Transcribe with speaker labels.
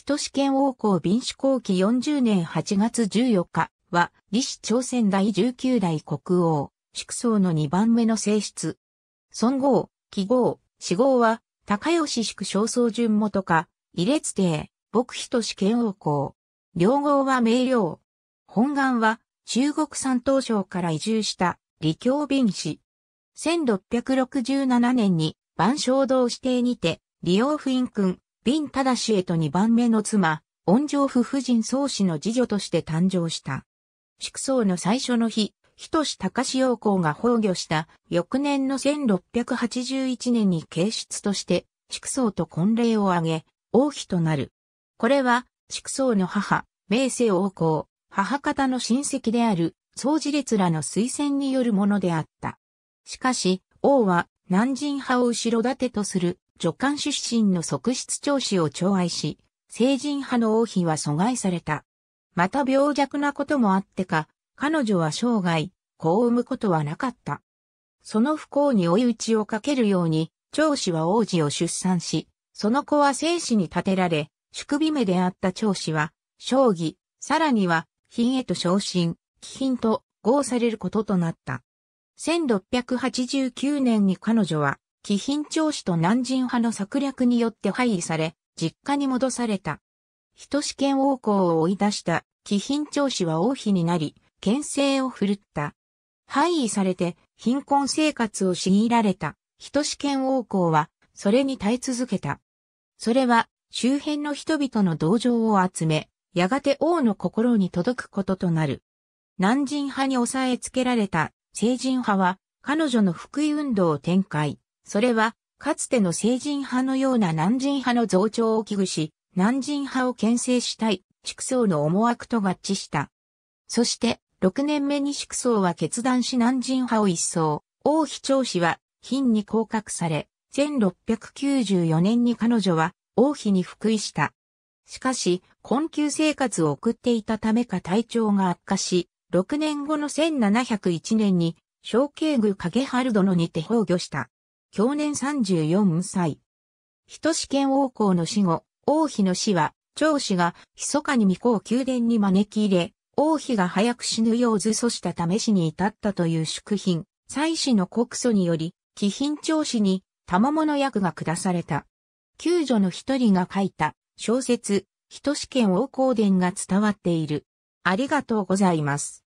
Speaker 1: 人志権王公敏主後期40年8月14日は、李氏朝鮮第19代国王、祝宗の2番目の性質。孫号、記号、死号は、高吉祝正宗順元か、異列帝、牧人志権王公。両号は明瞭。本願は、中国山東省から移住した、李教敏氏。1667年に、万象堂指定にて、李王夫人君、敏忠氏へと2番目の妻、恩上夫婦人宗氏の次女として誕生した。祝宗の最初の日、人志高志陽公が崩御した翌年の1681年に形質として、祝宗と婚礼を挙げ、王妃となる。これは、祝宗の母、明世王公、母方の親戚である、総司列らの推薦によるものであった。しかし、王は、南人派を後ろ盾とする助官出身の側室長子を寵愛し、成人派の王妃は阻害された。また病弱なこともあってか、彼女は生涯、子を産むことはなかった。その不幸に追い打ちをかけるように、長子は王子を出産し、その子は生死に立てられ、宿美目であった長子は、将棋、さらには、品へと昇進、気品と合されることとなった。1689年に彼女は、貴賓長子と南人派の策略によって廃位され、実家に戻された。人試験王公を追い出した貴賓長子は王妃になり、牽制を振るった。廃位されて貧困生活を強いられた人試験王公は、それに耐え続けた。それは、周辺の人々の同情を集め、やがて王の心に届くこととなる。南人派に抑えつけられた成人派は、彼女の福井運動を展開。それは、かつての成人派のような南人派の増長を危惧し、南人派を牽制したい、畜生の思惑と合致した。そして、6年目に畜生は決断し南人派を一掃。王妃長子は、品に降格され、1694年に彼女は、王妃に復位した。しかし、困窮生活を送っていたためか体調が悪化し、6年後の1701年に、小慶宮影春殿にて崩御した。去年34歳。人試験王公の死後、王妃の死は、長子が密かに未公宮殿に招き入れ、王妃が早く死ぬよう図訴した試しに至ったという祝品、祭祀の告訴により、貴賓長子に賜物役が下された。救助の一人が書いた小説、人試験王公伝が伝わっている。ありがとうございます。